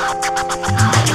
Oh,